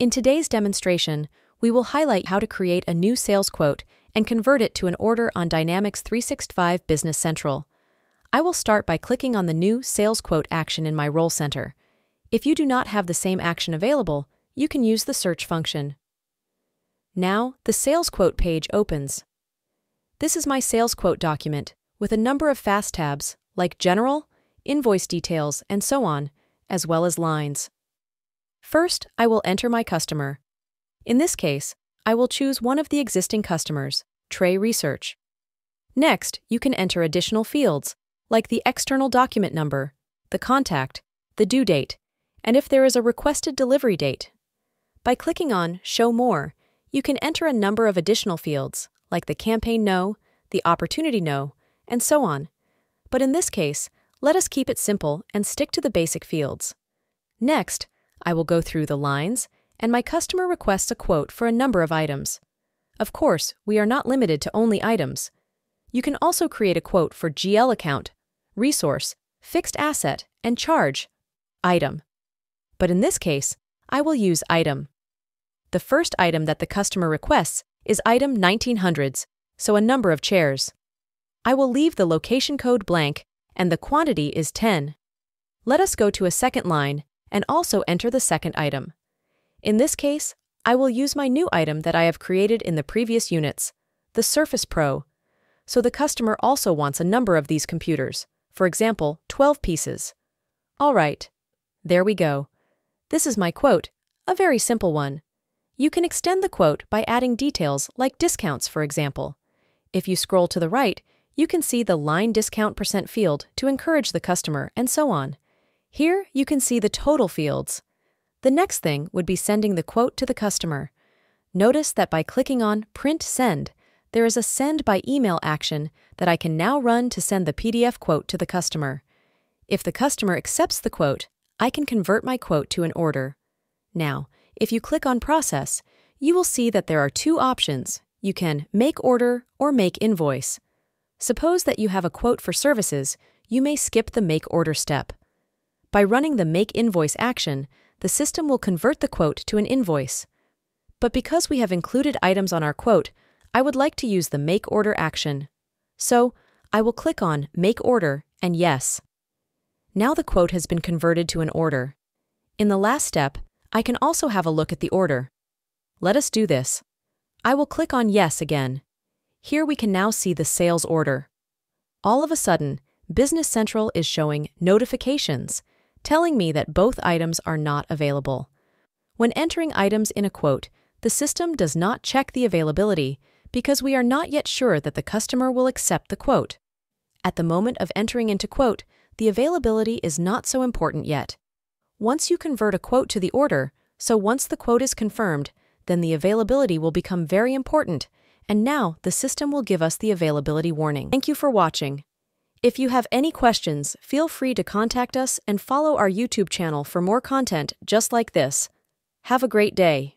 In today's demonstration, we will highlight how to create a new sales quote and convert it to an order on Dynamics 365 Business Central. I will start by clicking on the new Sales Quote action in my Role Center. If you do not have the same action available, you can use the search function. Now, the Sales Quote page opens. This is my Sales Quote document with a number of fast tabs like General, Invoice Details, and so on, as well as lines. First, I will enter my customer. In this case, I will choose one of the existing customers, Trey Research. Next, you can enter additional fields, like the external document number, the contact, the due date, and if there is a requested delivery date. By clicking on Show More, you can enter a number of additional fields, like the campaign no, the opportunity no, and so on. But in this case, let us keep it simple and stick to the basic fields. Next, I will go through the lines, and my customer requests a quote for a number of items. Of course, we are not limited to only items. You can also create a quote for GL account, resource, fixed asset, and charge, item. But in this case, I will use item. The first item that the customer requests is item 1900s, so a number of chairs. I will leave the location code blank and the quantity is 10. Let us go to a second line and also enter the second item. In this case, I will use my new item that I have created in the previous units, the Surface Pro. So the customer also wants a number of these computers, for example, 12 pieces. All right, there we go. This is my quote, a very simple one. You can extend the quote by adding details like discounts, for example. If you scroll to the right, you can see the line discount percent field to encourage the customer, and so on. Here, you can see the total fields. The next thing would be sending the quote to the customer. Notice that by clicking on Print Send, there is a Send by Email action that I can now run to send the PDF quote to the customer. If the customer accepts the quote, I can convert my quote to an order. Now, if you click on Process, you will see that there are two options. You can Make Order or Make Invoice. Suppose that you have a quote for services, you may skip the Make Order step. By running the Make Invoice action, the system will convert the quote to an invoice. But because we have included items on our quote, I would like to use the Make Order action. So, I will click on Make Order and Yes. Now the quote has been converted to an order. In the last step, I can also have a look at the order. Let us do this. I will click on Yes again. Here we can now see the sales order. All of a sudden, Business Central is showing notifications, telling me that both items are not available. When entering items in a quote, the system does not check the availability because we are not yet sure that the customer will accept the quote. At the moment of entering into quote, the availability is not so important yet. Once you convert a quote to the order, so once the quote is confirmed, then the availability will become very important and now the system will give us the availability warning. Thank you for watching. If you have any questions, feel free to contact us and follow our YouTube channel for more content just like this. Have a great day.